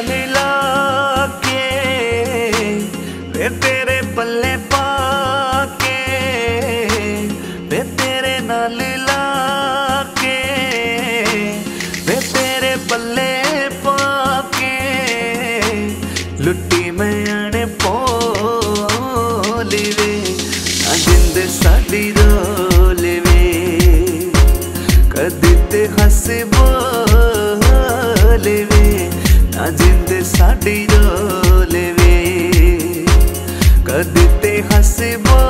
ਕੰਨ ਲਾ ਕੇ, ਵੇ ਤੇਰੇ ਪੱਲੇ ਪਾ ਕੇ, ਵੇ ਤੇਰੇ ਨਾਲ ਲਾ ਕੇ, ਵੇ ਤੇਰੇ ਪੱਲੇ ਪਾ ਕੇ, ਲੁੱਟੀ ਮੈਂ ਆਣੇ ਪੋਲੀ ਵੇ ਨਾ ਜਿੰਦ ਸਾਡੀ ਰੋਲੀ ਵੇ, ਕਦੇ ਤੇ ਹੱਸ ਬੋਲੀ ਵੇ ਜਿੰਦ ਸਾਡੀ ਰੋਲਵੇ ਕਦ ਤੇ ਹੱਸਵਾ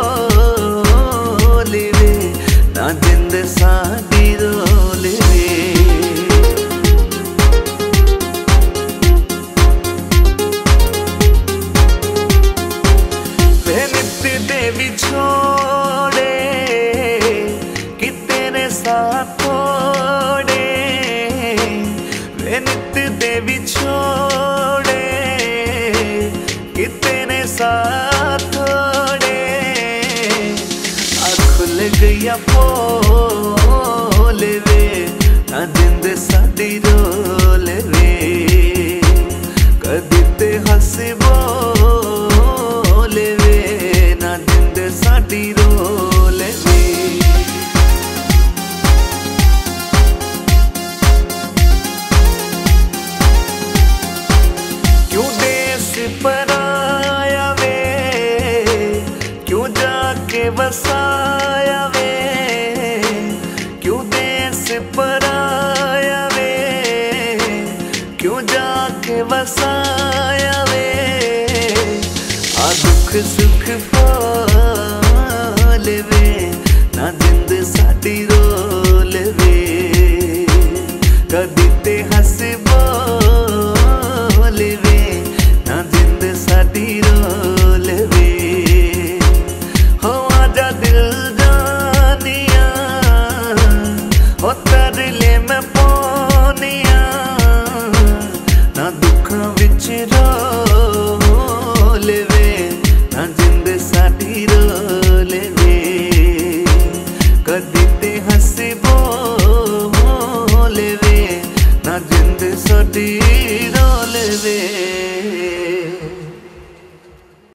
ਗਈਆ ਭੋਲੇ ਵੇ ਨਾ ਦਿੰਦੇ ਸਾਡੀ ਰੋਲ ਵੇ। ਕਦੇ ਤੇ ਹੱਸੇ ਬੋਲੇ ਵੇ ਨਾ ਦਿੰਦੇ ਸਾਡੀ ਰੋਲੇ ਵੇ। ਕਿਉਂ ਦੇਸ ਵੇ? ਕਿਉਂ ਜਾ ਕੇ ਵਸਾਇਆ ਵਸਾਇਆ ਵੇ ਆ ਦੁੱਖ ਸੁੱਖ ਪਾ ਨਾ ਜਿੰਦ ਸਾਡੀ ਕਦੀ ਤੇ ਹੱਸ ਕਦੇ ਤੇ ਹੱਸਵੋ ਲੇਵੇ ਨਾ ਜਿੰਦ ਸੋਟੀ ਰੋਲਵੇ